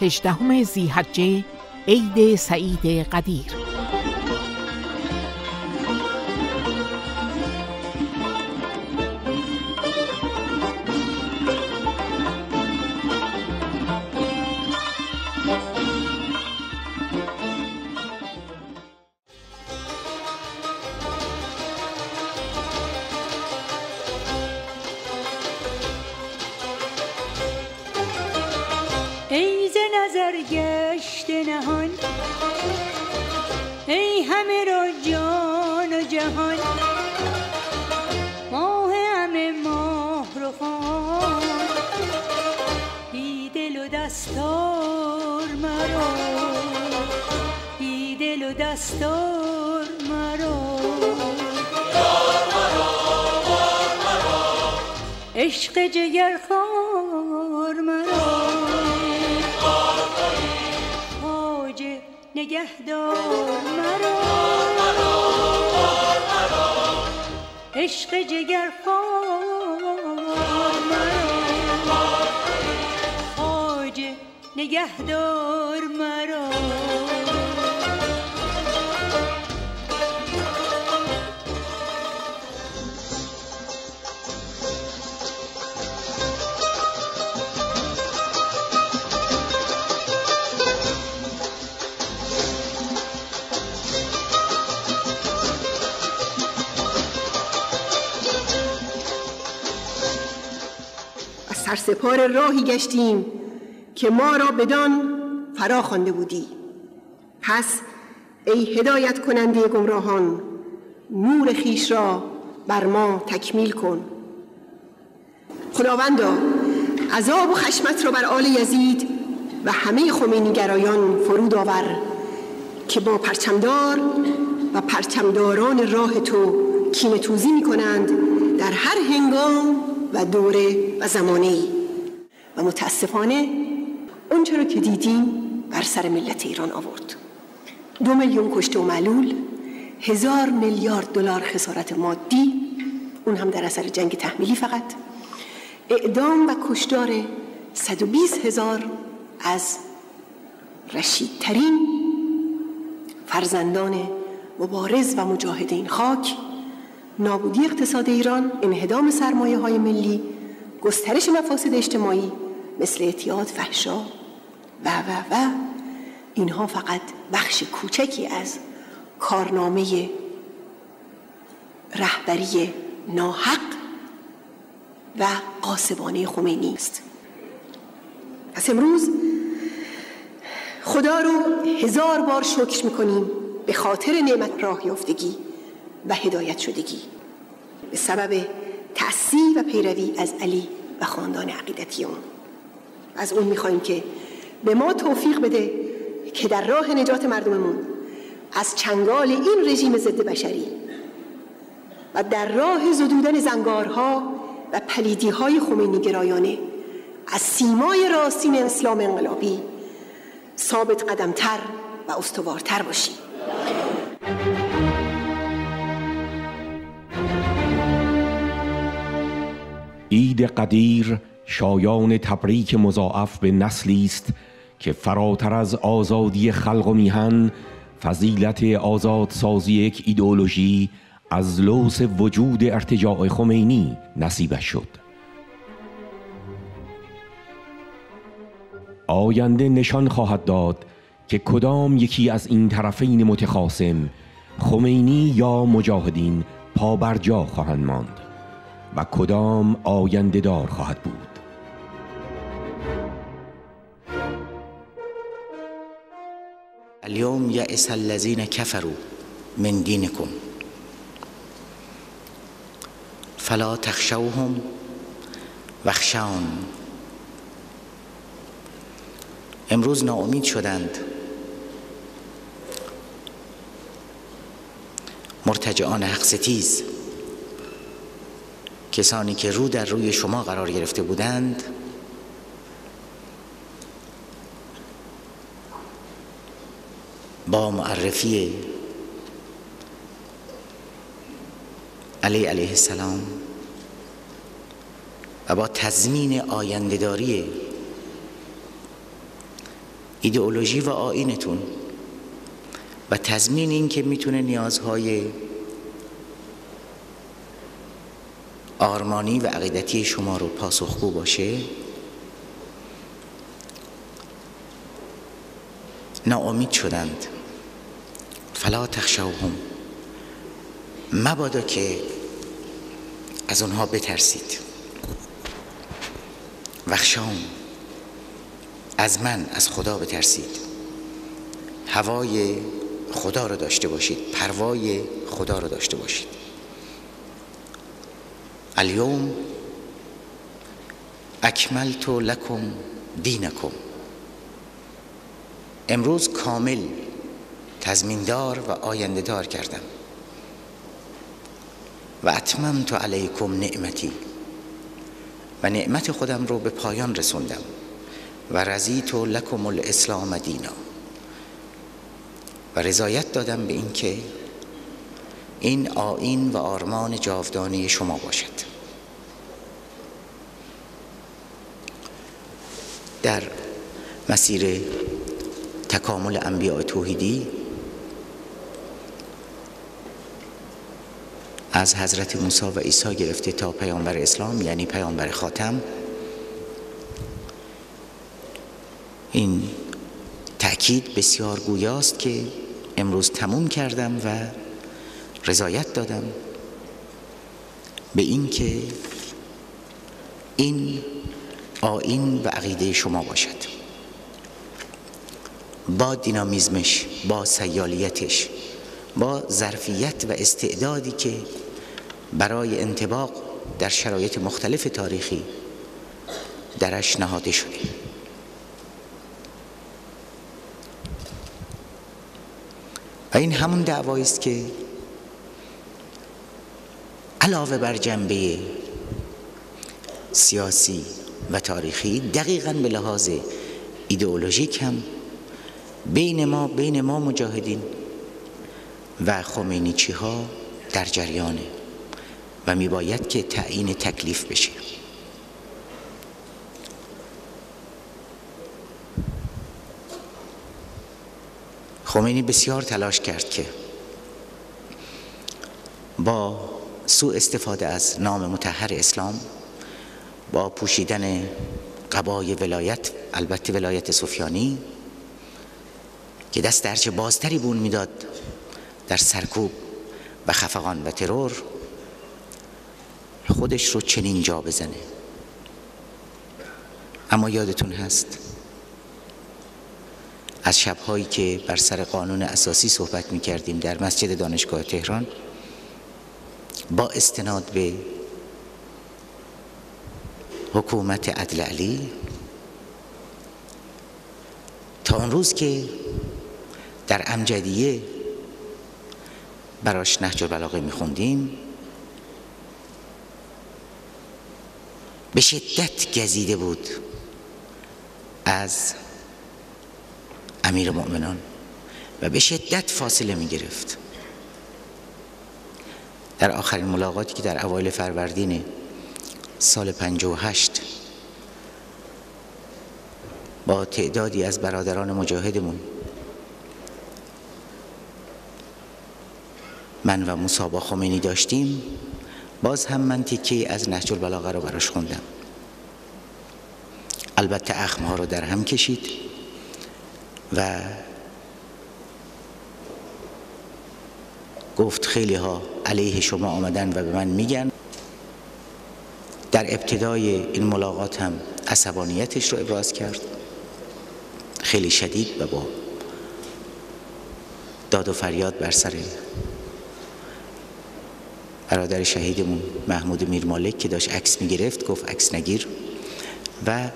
هجدهم زیحجه عید سعید قدیر. عشق جگر خار مرا. خاج نگهدار مرا. عشق جگر خار مرا. خاج نگهدار سرسپار راهی گشتیم که ما را بدان فرا خوانده بودی. پس ای هدایت کننده گمراهان نور خیش را بر ما تکمیل کن. خداوندا عذاب و خشمت را بر آل یزید و همه خمینیگرایان فرود آور که با پرچمدار و پرچمداران راه تو کینه توزی می کنند در هر هنگام و دوره و زمانه و متاسفانه اونچه رو که دیدیم بر سر ملت ایران آورد. دو میلیون کشته و معلول هزار میلیارد دلار خسارت مادی اون هم در اثر جنگ تحمیلی فقط. اعدام و کشدار 120 هزار از رشیدترین فرزندان مبارز و مجاهد این خاک. نابودی اقتصاد ایران انهدام سرمایه های ملی گسترش مفاسد اجتماعی مثل اعتیاد فحشا و و و. اینها فقط بخش کوچکی از کارنامه رهبری ناحق و قاسبانه خمینی است. پس امروز خدا رو هزار بار شکر می‌کنیم به خاطر نعمت راه یافتگی. و هدایت شدگی. به سبب تأثیر و پیروی از علی و خاندان عقیدتی اون از اون می‌خوایم که به ما توفیق بده که در راه نجات مردممون از چنگال این رژیم ضد بشری و در راه زدودن زنگارها و پلیدی های خمینی گرایانه از سیمای راستین اسلام انقلابی ثابت قدمتر و استوارتر باشیم. عید قدیر شایان تبریک مضاعف به نسلی است که فراتر از آزادی خلق و میهن فضیلت آزادسازی یک ایدئولوژی از لوس وجود ارتجاع خمینی نصیبش شد. آینده نشان خواهد داد که کدام یکی از این طرفین متخاصم خمینی یا مجاهدین پا بر جا خواهند ماند. و کدام آینده دار خواهد بود؟ اليوم یئس الذین كفروا من دینکم فلا تخشوهم وخشان امروز ناامید شدند. مرتجعان حق ستیز. کسانی که رو در روی شما قرار گرفته بودند با معرفی علی علیه السلام و با تضمین آیندهداری ایدئولوژی و آینتون و تضمین این که می‌تونه نیازهای آرمانی و عقیدتی شما رو پاسخگو باشه؟ ناامید شدند. فلا تخشوهم. مبادا که از اونها بترسید. وخشام از من از خدا بترسید. هوای خدا رو داشته باشید. پروای خدا رو داشته باشید. الیوم اکملت لکم دینکم. امروز کامل تضمیندار و آینده دار کردم. و اتممت علیکم نعمتی. و نعمت خودم رو به پایان رسوندم. و رضیت لکم الاسلام دینا. و رضایت دادم به اینکه این آین و آرمان جاودانی شما باشد. در مسیر تکامل انبیاء توحیدی از حضرت موسی و عیسی گرفته تا پیامبر اسلام یعنی پیامبر خاتم. این تأکید بسیار گویاست که امروز تموم کردم و رضایت دادم به اینکه این آین و عقیده شما باشد. با دینامیزمش با سیالیتش با ظرفیت و استعدادی که برای انتباق در شرایط مختلف تاریخی درش نهاده شده. و این همون دعوایی است که علاوه بر جنبه سیاسی و تاریخی دقیقا به لحاظ ایدئولوژیک هم بین ما بین ما مجاهدین و خمینیچی ها در جریانه و میباید که تعیین تکلیف بشه. خمینی بسیار تلاش کرد که با سوء استفاده از نام متحر اسلام با پوشیدن قبای ولایت البته ولایت سفیانی که دست درچه بازتری بون می‌داد در سرکوب و خفقان و ترور خودش رو چنین جا بزنه. اما یادتون هست از شبهایی که بر سر قانون اساسی صحبت می کردیم در مسجد دانشگاه تهران با استناد به حکومت عدل علی. تا اون روز که در امجدیه براش نهج البلاغه میخوندیم به شدت گزیده بود از امیر مؤمنان و به شدت فاصله می گرفت در آخرین ملاقاتی که در اوایل فروردین سال 58 با تعدادی از برادران مجاهدمون. من و موسی با خمینی داشتیم. باز هم من تیکه از نهج البلاغه رو براش خوندم. البته اخمها رو در هم کشید و گفت خیلی ها علیه شما آمدن و به من میگن. در ابتدای این ملاقات هم عصبانیتش رو ابراز کرد. خیلی شدید و با داد و فریاد بر سر برادر شهیدمون محمود میرمالک که داشت عکس می‌گرفت گفت عکس نگیر. و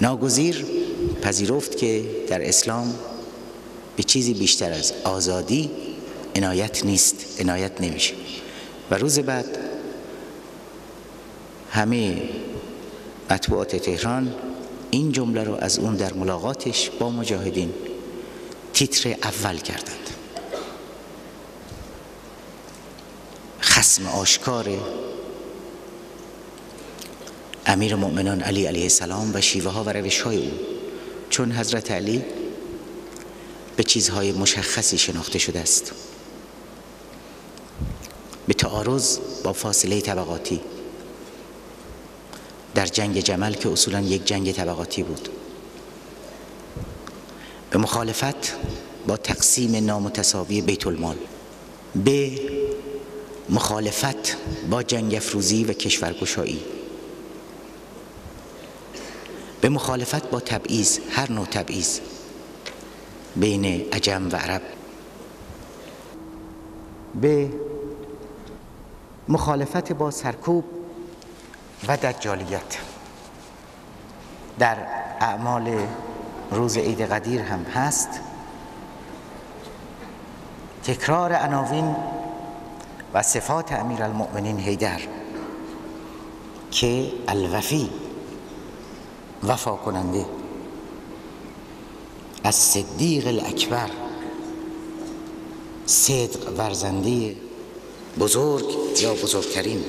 ناگزیر پذیرفت که در اسلام به چیزی بیشتر از آزادی عنایت نیست عنایت نمیشه. و روز بعد همه مطبوعات تهران این جمله رو از اون در ملاقاتش با مجاهدین تیتر اول کردند. خسم آشکار امیر مؤمنان علی علیه السلام و شیوه ها و روش های او. چون حضرت علی به چیزهای مشخصی شناخته شده است. به تعارض با فاصله طبقاتی. در جنگ جمل که اصولا یک جنگ طبقاتی بود. به مخالفت با تقسیم نامتساوی بیت المال به مخالفت با جنگ افروزی و کشورگشایی. به مخالفت با تبعیض هر نوع تبعیض. بین عجم و عرب. به مخالفت با سرکوب و دجالیت. در اعمال روز عید قدیر هم هست. تکرار عناوین و صفات امیر المؤمنین حیدر که الوفی وفا کننده از صدیق الاکبر صدق ورزنده بزرگ یا بزرگترین؟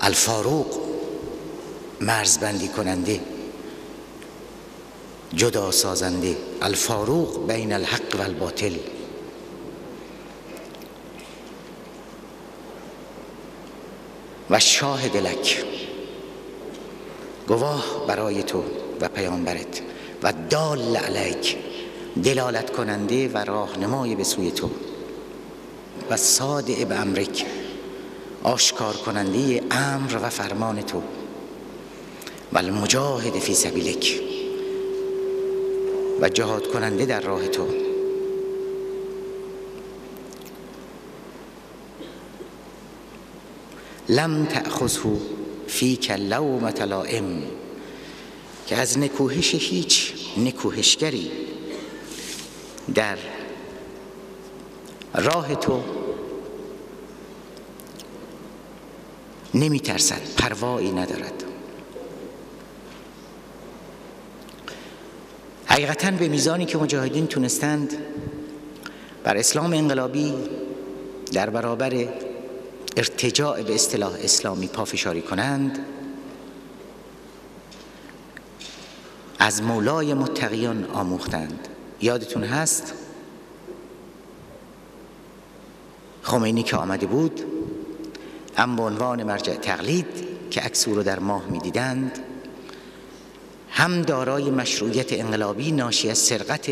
الفاروق مرزبندی کننده جدا سازنده. الفاروق بین الحق و الباطل. و شاهد لک گواه برای تو و پیامبرت. و دال علیک. دلالت کننده و راهنمای به سوی تو. و صادع به امرک. آشکار کننده امر و فرمان تو. و المجاهد فی سبیلک. و جهاد کننده در راه تو. لم تأخذه فیک لومت لائم. که از نکوهش هیچ نکوهشگری در راه تو نمی ترسد پروایی ندارد. حقیقتا به میزانی که مجاهدین تونستند بر اسلام انقلابی در برابر ارتجاع به اصطلاح اسلامی پافشاری کنند از مولای متقیان آموختند. یادتون هست؟ خمینی که آمده بود هم به عنوان مرجع تقلید که عکس رو در ماه می‌دیدند هم دارای مشروعیت انقلابی ناشی از سرقت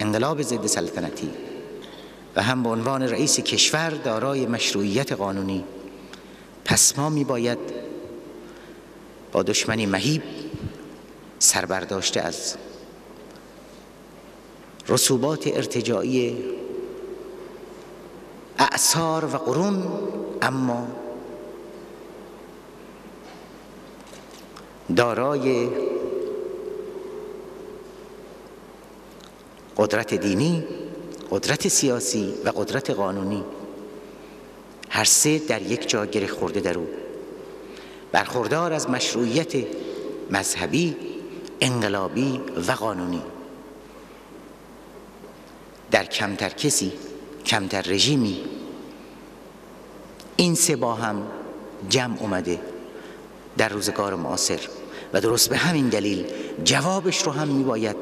انقلاب ضد سلطنتی و هم به عنوان رئیس کشور دارای مشروعیت قانونی پس ما می باید با دشمنی مهیب سربرداشته از رسوبات ارتجاعی اعثار و قرون اما دارای قدرت دینی قدرت سیاسی و قدرت قانونی هر سه در یک جا گره خورده در او. برخوردار از مشروعیت مذهبی انقلابی و قانونی. در کمتر کسی کمتر رژیمی. این سه با هم جمع اومده در روزگار معاصر و درست به همین دلیل جوابش رو هم میباید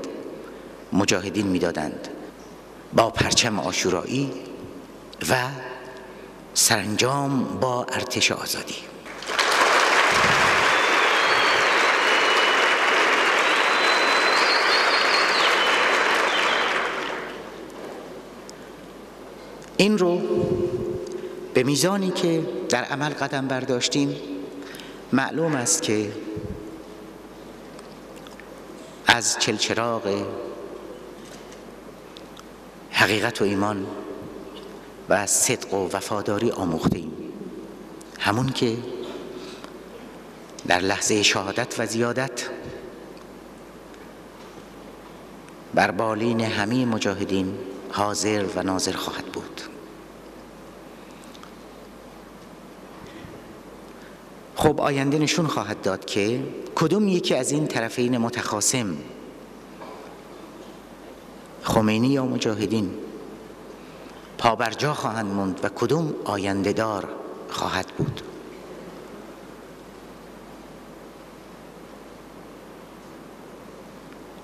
مجاهدین می‌دادند با پرچم آشورایی و سرانجام با ارتش آزادی. این رو به میزانی که در عمل قدم برداشتیم معلوم است که از چلچراغ حقیقت و ایمان و صدق و وفاداری آموختیم همون که در لحظه شهادت و زیادت بر بالین همه مجاهدین حاضر و ناظر خواهد بود. خب آینده نشون خواهد داد که کدوم یکی از این طرفین متخاصم؟ خمینی یا مجاهدین؟ پا پابرجا خواهند موند و کدوم آینده دار خواهد بود؟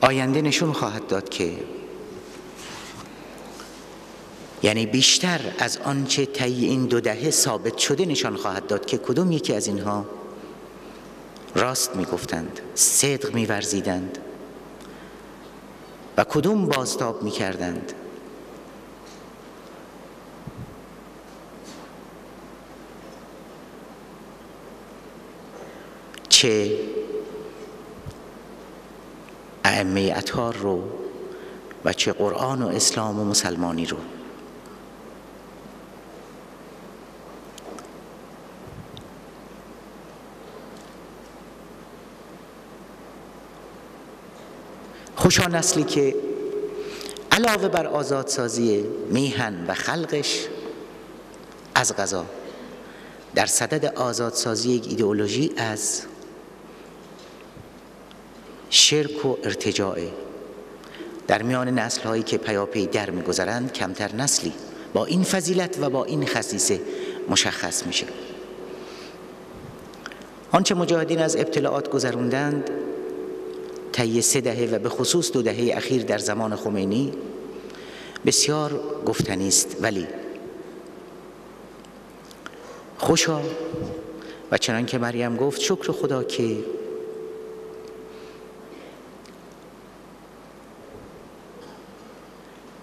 آینده نشون خواهد داد که یعنی بیشتر از آنچه طی این دو دهه ثابت شده نشان خواهد داد که کدوم یکی از اینها راست می‌گفتند صدق میورزیدند و کدوم بازتاب می‌کردند. چه ائمه اطهار رو و چه قرآن و اسلام و مسلمانی رو خوشا نسلی که علاوه بر آزادسازی میهن و خلقش از غذا. در صدد آزادسازی یک ایدئولوژی از شرک و ارتجاع. در میان نسل هایی که پیاپی در میگذرند کمتر نسلی با این فضیلت و با این خصیصه مشخص میشه. آنچه مجاهدین از ابتلاعات گذروندند طی سه دهه و به خصوص دو دهه اخیر در زمان خمینی بسیار گفتنی است. ولی خوشا و چنان که مریم گفت شکر خدا که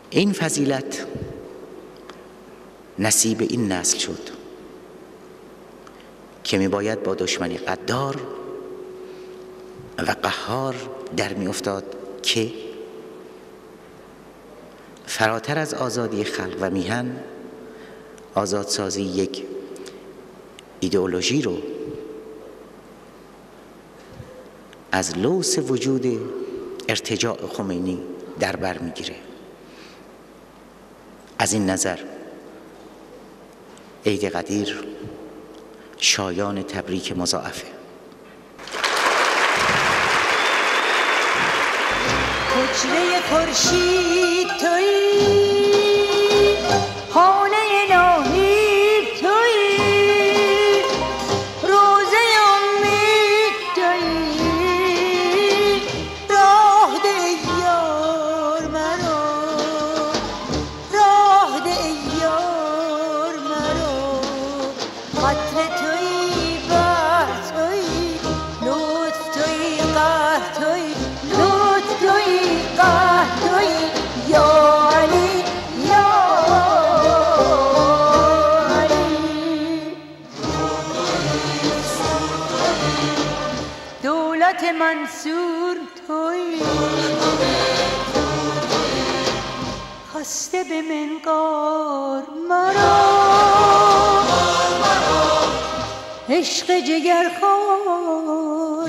این فضیلت نصیب این نسل شد که می باید با دشمنی قدار و قهار در می افتاد که فراتر از آزادی خلق و میهن آزادسازی یک ایدئولوژی رو از لوس وجود ارتجاع خمینی در بر می‌گیره. از این نظر عید قدیر شایان تبریک مضاعفه. حجره خورشید توی دولت منصور توی خسته به منقار مرا. عشق جگر خار